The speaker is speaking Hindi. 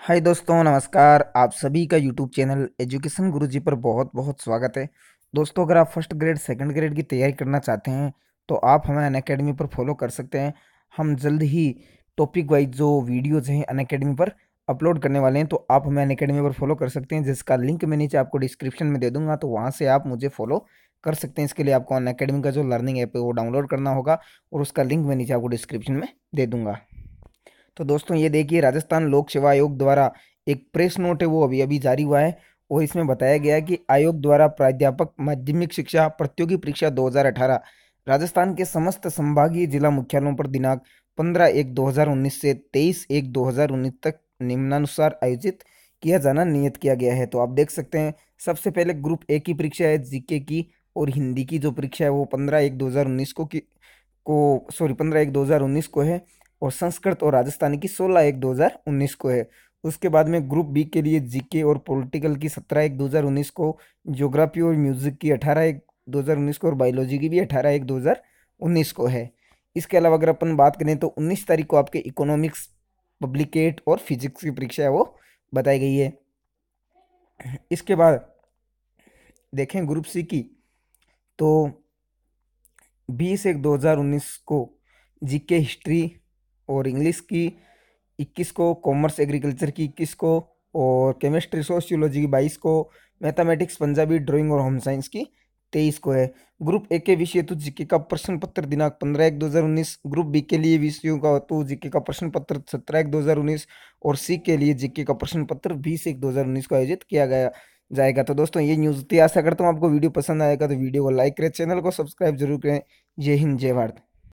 हाय दोस्तों, नमस्कार। आप सभी का यूट्यूब चैनल एजुकेशन गुरुजी पर बहुत बहुत स्वागत है। दोस्तों, अगर आप फ़र्स्ट ग्रेड, सेकंड ग्रेड की तैयारी करना चाहते हैं तो आप हमें अन अकेडमी पर फॉलो कर सकते हैं। हम जल्द ही टॉपिक वाइज जो वीडियोज़ हैं अन अकेडमी पर अपलोड करने वाले हैं तो आप हमें अन अकेडमी पर फॉलो कर सकते हैं। जिसका लिंक मैं नीचे आपको डिस्क्रिप्शन में दे दूँगा तो वहाँ से आप मुझे फॉलो कर सकते हैं। इसके लिए आपको अन अकेडमी का जो लर्निंग ऐप है, वो डाउनलोड करना होगा और उसका लिंक मैं नीचे आपको डिस्क्रिप्शन में दे दूँगा। तो दोस्तों, ये देखिए, राजस्थान लोक सेवा आयोग द्वारा एक प्रेस नोट है, वो अभी अभी जारी हुआ है। और इसमें बताया गया है कि आयोग द्वारा प्राध्यापक माध्यमिक शिक्षा प्रतियोगी परीक्षा 2018 राजस्थान के समस्त संभागीय जिला मुख्यालयों पर दिनांक 15 एक 2019 से 23 एक 2019 तक निम्नानुसार आयोजित किया जाना नियत किया गया है। तो आप देख सकते हैं, सबसे पहले ग्रुप ए की परीक्षा है, जीके की और हिंदी की जो परीक्षा है, वो पंद्रह एक दो को की को, सॉरी, पंद्रह एक दो को है। और संस्कृत और राजस्थानी की सोलह एक दो हज़ार उन्नीस को है। उसके बाद में ग्रुप बी के लिए जीके और पॉलिटिकल की सत्रह एक दो हज़ार उन्नीस को, ज्योग्राफी और म्यूज़िक की अठारह एक दो हज़ार उन्नीस को और बायोलॉजी की भी अठारह एक दो हज़ार उन्नीस को है। इसके अलावा अगर अपन बात करें तो उन्नीस तारीख को आपके इकोनॉमिक्स, पब्लिकेट और फिजिक्स की परीक्षा है वो बताई गई है। इसके बाद देखें ग्रुप सी की तो बीस एक दो हज़ार उन्नीस को जीके हिस्ट्री और इंग्लिश की, इक्कीस को कॉमर्स एग्रीकल्चर की इक्कीस को और केमिस्ट्री सोशियोलॉजी की बाईस को मैथमेटिक्स पंजाबी ड्राइंग और होम साइंस की तेईस को है। ग्रुप ए के विषय तो जीके का प्रश्न पत्र दिनांक पंद्रह एक दो हज़ार उन्नीस ग्रुप बी के लिए विषयों का तो जीके का प्रश्न पत्र सत्रह एक दो हज़ार उन्नीस और सी के लिए जीके का प्रश्न पत्र बीस एक दो हज़ार उन्नीस को आयोजित किया गया, जाएगा। तो दोस्तों, ये न्यूज़ थी। आशा करता हूँ आपको वीडियो पसंद आएगा तो वीडियो को लाइक करें, चैनल को सब्सक्राइब ज़रूर करें। जय हिंद, जय भारत।